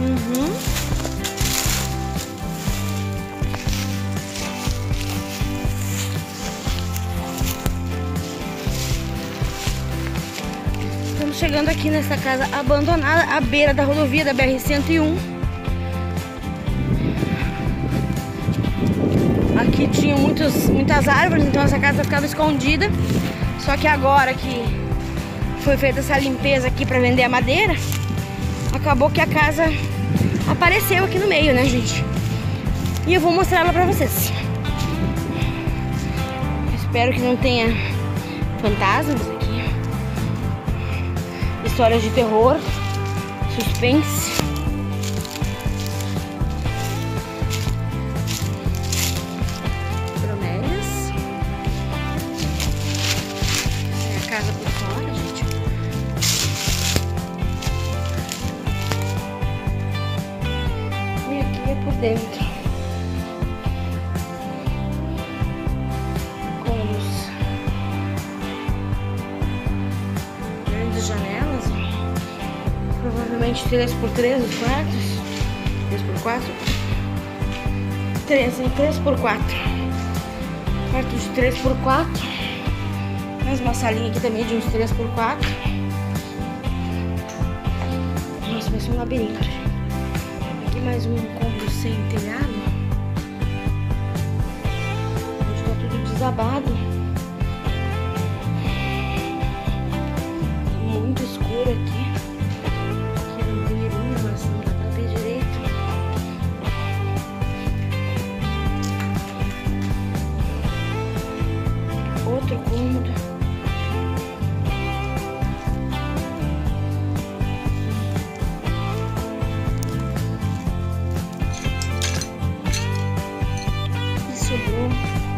Uhum. Estamos chegando aqui nessa casa abandonada, à beira da rodovia da BR-101. Aqui tinha muitos, muitas árvores, então essa casa ficava escondida. Só que agora que foi feita essa limpeza aqui para vender a madeira, acabou que a casa apareceu aqui no meio, né, gente? E eu vou mostrar ela pra vocês. Espero que não tenha fantasmas aqui. Histórias de terror, suspense. Dentro. Com os grandes janelas. Provavelmente 3 por 3 os quartos. 3 por 4. 3, 3 por 4. Quarto de 3 por 4. Mais uma salinha aqui também de uns 3 por 4. Nossa, vai ser um labirinto. Mais um cômodo sem telhado. Onde tá tudo desabado. Muito escuro aqui. Aqui um banheirinho, mas não dá pra ver direito. Outro cômodo. E sobrou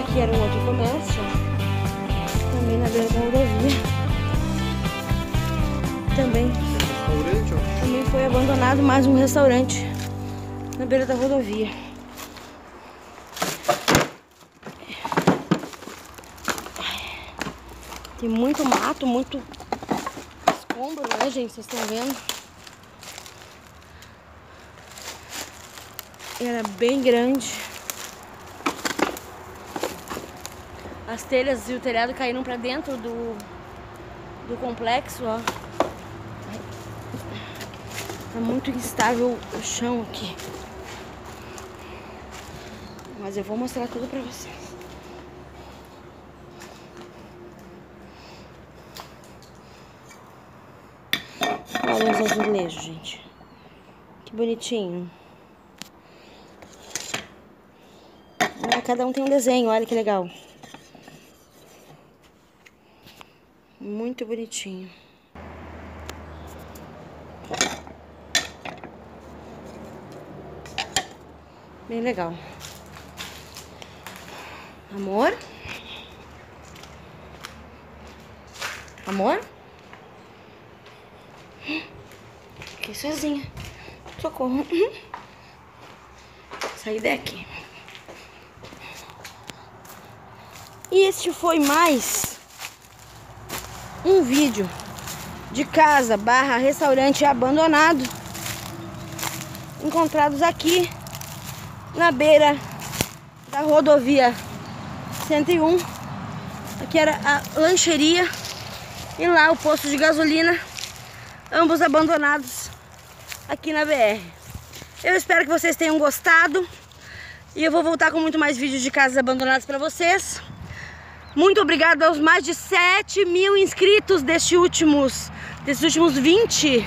Aqui era um outro comércio, também na beira da rodovia. Também, também foi abandonado mais um restaurante na beira da rodovia. Tem muito mato, muito escombro, né, gente? Vocês estão vendo? Era bem grande. As telhas e o telhado caíram pra dentro do, do complexo, ó. Tá muito instável o chão aqui. Mas eu vou mostrar tudo pra vocês. Olha os azulejos, gente. Que bonitinho. Ah, cada um tem um desenho, olha que legal. Muito bonitinho. Bem legal. Amor? Amor? Fiquei sozinha. Socorro. Saí daqui. E este foi mais um vídeo de casa barra restaurante abandonado encontrados aqui na beira da rodovia 101. Aqui era a lancheria e lá o posto de gasolina, ambos abandonados aqui na BR. Eu espero que vocês tenham gostado e eu vou voltar com muito mais vídeos de casas abandonadas para vocês. Muito obrigada aos mais de 7 mil inscritos destes últimos, desses últimos 20.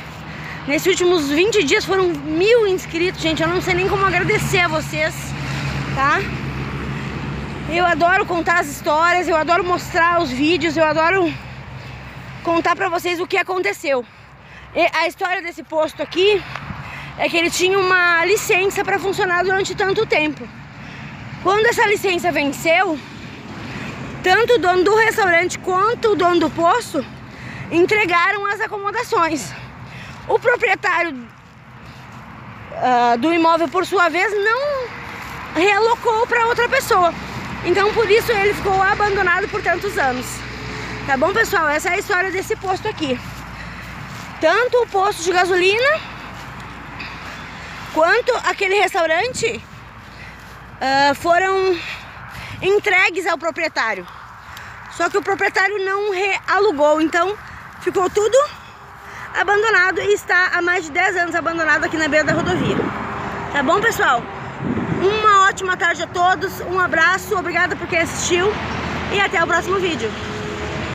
Nesses últimos 20 dias foram mil inscritos, gente. Eu não sei nem como agradecer a vocês, tá? Eu adoro contar as histórias, eu adoro mostrar os vídeos, eu adoro contar pra vocês o que aconteceu. E a história desse posto aqui é que ele tinha uma licença para funcionar durante tanto tempo. Quando essa licença venceu, tanto o dono do restaurante quanto o dono do posto entregaram as acomodações. O proprietário uh, do imóvel, por sua vez, não realocou para outra pessoa. Então, por isso, ele ficou abandonado por tantos anos. Tá bom, pessoal? Essa é a história desse posto aqui. Tanto o posto de gasolina quanto aquele restaurante uh, foram entregues ao proprietário. Só que o proprietário não realugou, então ficou tudo abandonado e está há mais de 10 anos abandonado aqui na beira da rodovia. Tá bom, pessoal? Uma ótima tarde a todos, um abraço, obrigada por quem assistiu e até o próximo vídeo.